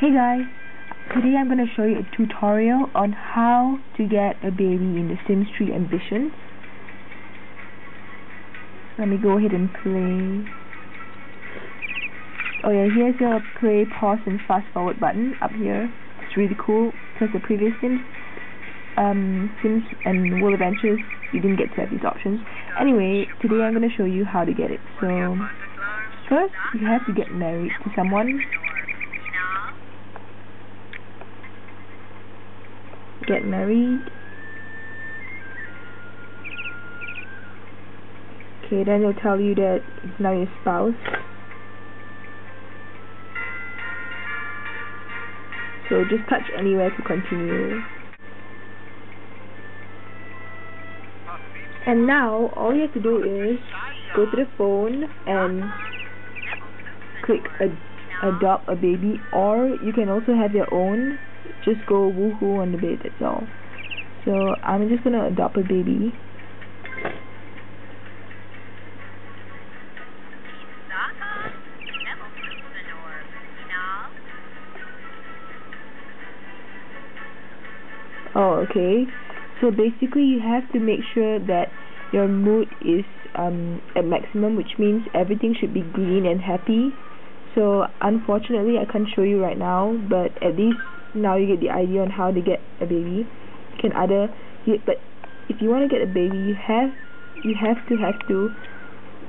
Hey guys, today I'm going to show you a tutorial on how to get a baby in The Sims 3 Ambitions. Let me go ahead and play. Oh yeah, here's your play, pause and fast forward button up here. It's really cool because the previous Sims, um, Sims and World Adventures, you didn't get to have these options. Anyway, today I'm going to show you how to get it. So, first you have to get married to someone get married. Okay, then they'll tell you that it's now your spouse. So just touch anywhere to continue. And now, all you have to do is go to the phone and click ad adopt a baby or you can also have your own just go woohoo on the bed, that's all. So I'm just gonna adopt a baby. Oh, okay. So basically you have to make sure that your mood is um, at maximum, which means everything should be green and happy. So unfortunately I can't show you right now, but at least now you get the idea on how to get a baby. You can either you, but if you want to get a baby you have you have to have to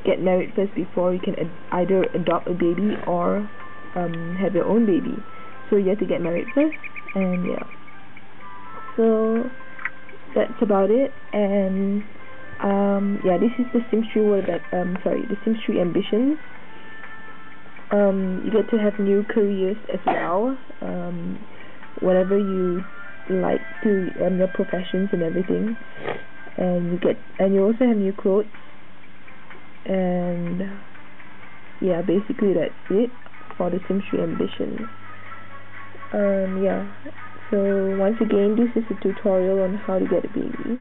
get married first before you can ad either adopt a baby or um, have your own baby. So you have to get married first and yeah. So that's about it and um, yeah this is the Sims 3 world that um sorry the Sims 3 ambitions. Um, you get to have new careers as well. Um, whatever you like to um, your professions and everything. And you get and you also have new clothes and yeah basically that's it for the Sims 3 ambition. Um yeah. So once again this is a tutorial on how to get a baby